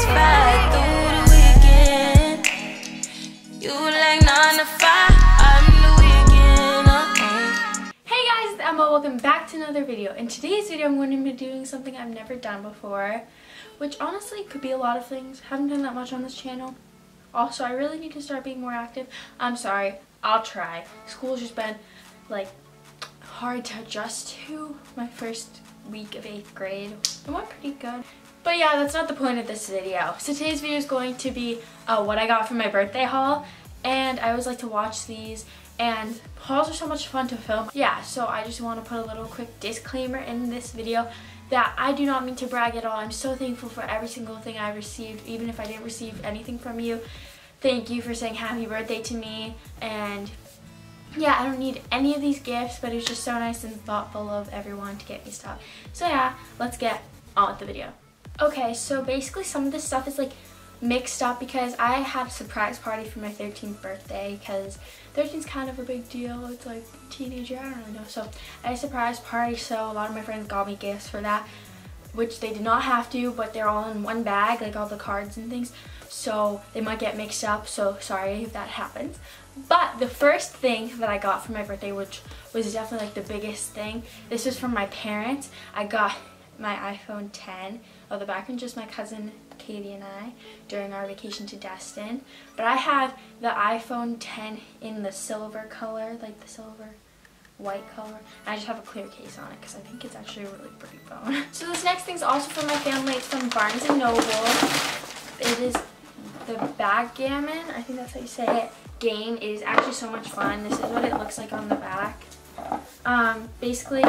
satisfied through the weekend. You like nine to five, I'm the weekend. Hey guys, it's Emma. Welcome back to another video. In today's video, I'm going to be doing something I've never done before, which honestly could be a lot of things. Haven't done that much on this channel. Also, I really need to start being more active. I'm sorry. I'll try. School's just been like hard to adjust to my first week of 8th grade. It went pretty good. But yeah, that's not the point of this video. So today's video is going to be uh, what I got for my birthday haul. And I always like to watch these and hauls are so much fun to film. Yeah, so I just want to put a little quick disclaimer in this video that I do not mean to brag at all. I'm so thankful for every single thing I've received, even if I didn't receive anything from you. Thank you for saying happy birthday to me and yeah, I don't need any of these gifts, but it was just so nice and thoughtful of everyone to get me stuff. So yeah, let's get on with the video. Okay, so basically some of this stuff is like mixed up because I had a surprise party for my 13th birthday because 13 is kind of a big deal. It's like teenager, I don't really know. So I had a surprise party, so a lot of my friends got me gifts for that, which they did not have to, but they're all in one bag, like all the cards and things. So they might get mixed up, so sorry if that happens. But the first thing that I got for my birthday, which was definitely like the biggest thing, this was from my parents. I got my iPhone 10. Oh, the background just my cousin Katie and I during our vacation to Destin. But I have the iPhone 10 in the silver color, like the silver white color. I just have a clear case on it because I think it's actually a really pretty phone. so this next thing is also from my family. It's from Barnes & Noble. It is the Backgammon, I think that's how you say it, game. It is actually so much fun. This is what it looks like on the back. Um, basically,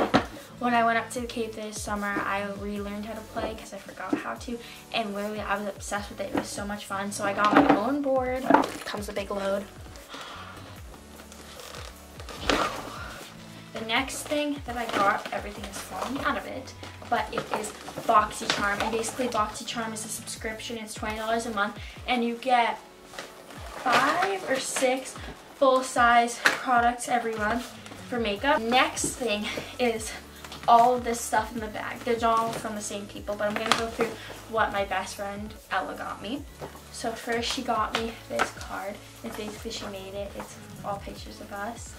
when I went up to the Cape this summer, I relearned how to play because I forgot how to. And literally, I was obsessed with it. It was so much fun. So I got my own board. Comes a big load. The next thing that I got, everything is falling out of it, but it is BoxyCharm. And basically BoxyCharm is a subscription. It's $20 a month and you get five or six full-size products every month for makeup. Next thing is all of this stuff in the bag. They're all from the same people, but I'm going to go through what my best friend Ella got me. So first she got me this card. It's basically she made it. It's all pictures of us.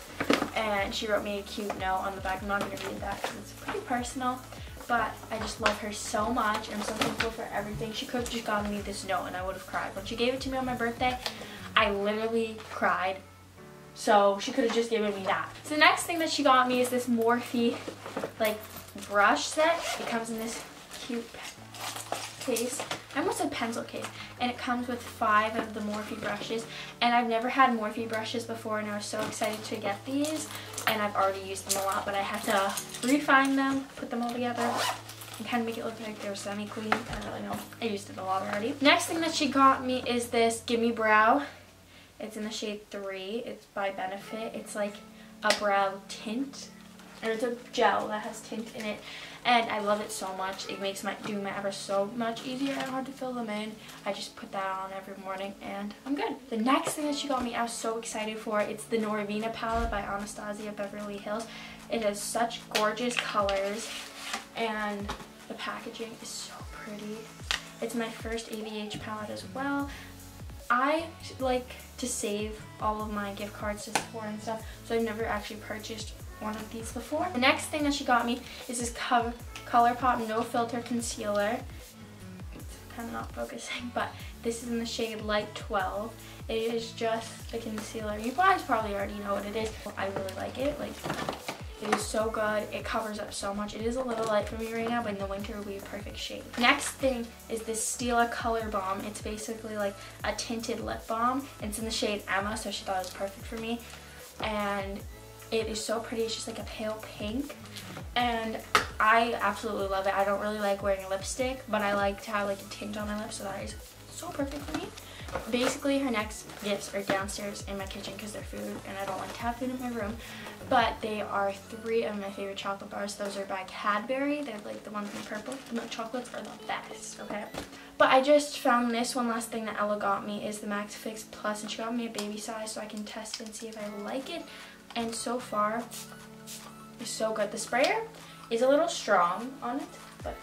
And she wrote me a cute note on the back. I'm not going to read that because it's pretty personal. But I just love her so much. I'm so thankful for everything. She could have just gotten me this note and I would have cried. When she gave it to me on my birthday, I literally cried. So she could have just given me that. So the next thing that she got me is this Morphe like brush set. It comes in this cute case. I almost said pencil case. And it comes with five of the Morphe brushes. And I've never had Morphe brushes before and I was so excited to get these. And I've already used them a lot, but I had to refine them, put them all together, and kind of make it look like they're semi-clean. I don't really know. I used it a lot already. Next thing that she got me is this Gimme Brow. It's in the shade 3. It's by Benefit. It's like a brow tint. And it's a gel that has tint in it and I love it so much. It makes my doing my eyebrows so much easier. I don't have to fill them in. I just put that on every morning and I'm good. The next thing that she got me I was so excited for. It's the Norvina palette by Anastasia Beverly Hills. It has such gorgeous colors and the packaging is so pretty. It's my first ABH palette as well. I like to save all of my gift cards to Sephora and stuff, so I've never actually purchased one of these before. The next thing that she got me is this Co ColourPop No Filter Concealer. It's kind of not focusing, but this is in the shade Light 12. It is just a concealer. You guys probably already know what it is. I really like it. Like, it is so good. It covers up so much. It is a little light for me right now, but in the winter it will be a perfect shade. Next thing is this Stila Color Balm. It's basically like a tinted lip balm. It's in the shade Emma, so she thought it was perfect for me. And it is so pretty. It's just like a pale pink. And I absolutely love it. I don't really like wearing a lipstick, but I like to have like a tint on my lips, so that is so perfect for me. Basically, her next gifts are downstairs in my kitchen because they're food, and I don't like to have food in my room. But they are three of my favorite chocolate bars. Those are by Cadbury. They're like the ones in purple. The milk chocolates are the best, okay? But I just found this one last thing that Ella got me is the Max Fix Plus, and she got me a baby size so I can test and see if I like it and so far it's so good. The sprayer is a little strong on it, but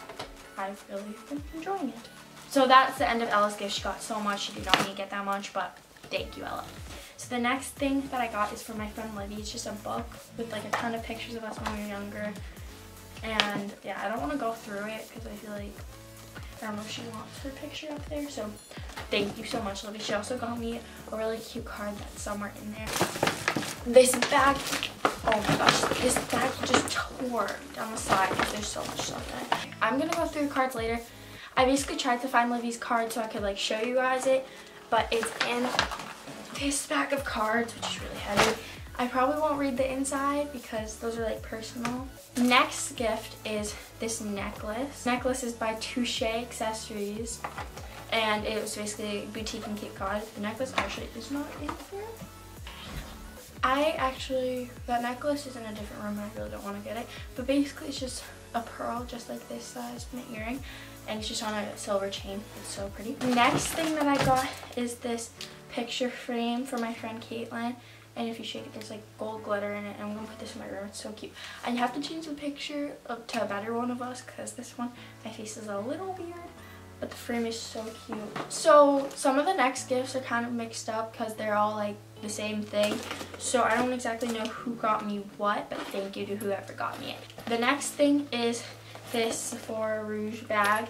I've really been enjoying it. So that's the end of Ella's gift. She got so much. She did not need to get that much, but thank you, Ella. So the next thing that I got is for my friend Livy. It's just a book with like a ton of pictures of us when we were younger. And yeah, I don't want to go through it because I feel like, I don't know if she wants her picture up there. So thank you so much, Livy. She also got me a really cute card that's somewhere in there. This bag, oh my gosh, this bag just tore down the side because there's so much stuff in it. I'm going to go through the cards later. I basically tried to find Livy's card so I could like show you guys it, but it's in this pack of cards, which is really heavy. I probably won't read the inside because those are like personal. Next gift is this necklace. Necklace is by Touche Accessories and it was basically boutique in Cape Cod. The necklace actually is not in here. I actually, that necklace is in a different room and I really don't want to get it. But basically it's just a pearl just like this size an earring and it's just on a silver chain. It's so pretty. Next thing that I got is this picture frame for my friend Caitlin. And if you shake it, there's like gold glitter in it. And I'm going to put this in my room. It's so cute. I have to change the picture to a better one of us because this one, my face is a little weird. But the frame is so cute. So some of the next gifts are kind of mixed up because they're all like the same thing. So I don't exactly know who got me what, but thank you to whoever got me it. The next thing is this Sephora Rouge bag.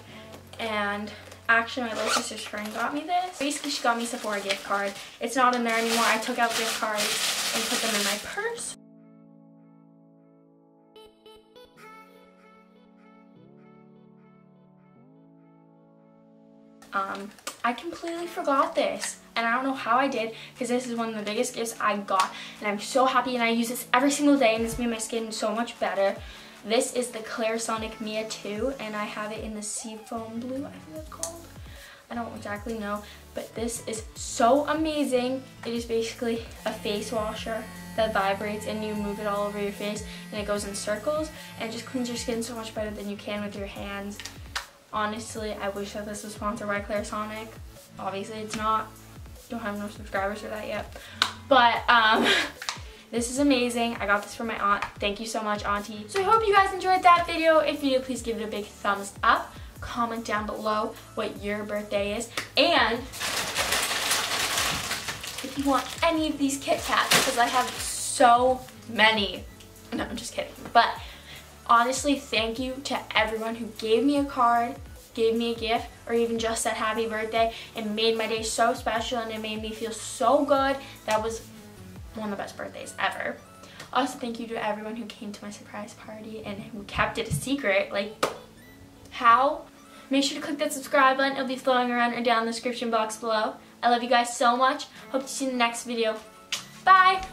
And actually my little sister's friend got me this. Basically she got me Sephora gift card. It's not in there anymore. I took out gift cards and put them in my purse. Um, I completely forgot this and I don't know how I did because this is one of the biggest gifts I got and I'm so happy and I use this every single day and it's made my skin so much better. This is the Clarisonic Mia 2 and I have it in the Seafoam Blue, I think it's called. I don't exactly know, but this is so amazing. It is basically a face washer that vibrates and you move it all over your face and it goes in circles and just cleans your skin so much better than you can with your hands. Honestly, I wish that this was sponsored by Clarisonic. Obviously, it's not. Don't have no subscribers for that yet. But, um, this is amazing. I got this from my aunt. Thank you so much, auntie. So I hope you guys enjoyed that video. If you did, please give it a big thumbs up. Comment down below what your birthday is. And if you want any of these Kit Kats, because I have so many. No, I'm just kidding. But honestly, thank you to everyone who gave me a card, gave me a gift, or even just said happy birthday. It made my day so special and it made me feel so good. That was one of the best birthdays ever. Also, thank you to everyone who came to my surprise party and who kept it a secret. Like, how? Make sure to click that subscribe button. It'll be flowing around or down in the description box below. I love you guys so much. Hope to see you in the next video. Bye!